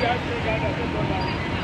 加速加到最多的。